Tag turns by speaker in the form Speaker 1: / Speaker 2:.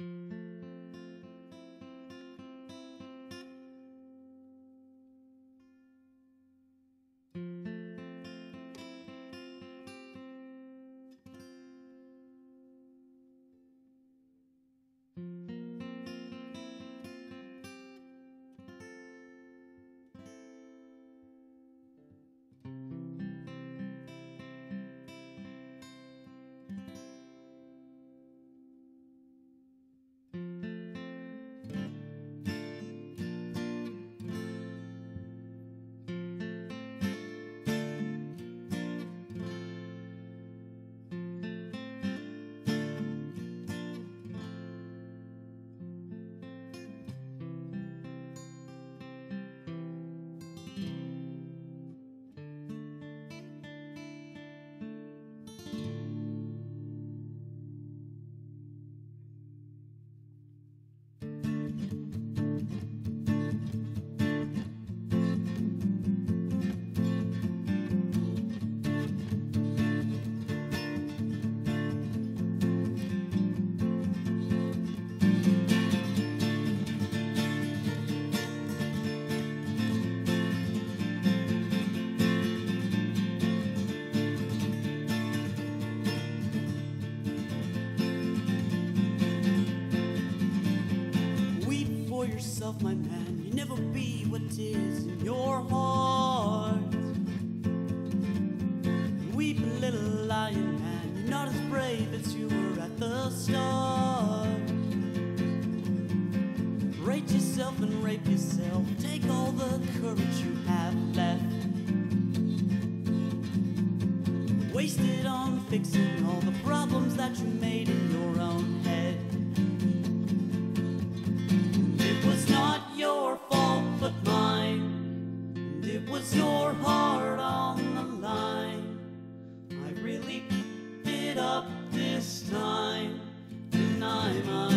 Speaker 1: Weep for yourself, my man. You never be what is in your heart. Weep, little lion man. You're not as brave as you were at the start. Rate yourself and rape yourself. Take all the courage you have left. Waste it on fixing all the problems that you made in your own head. But mine. And it was your heart on the line. I really picked it up this time. And I'm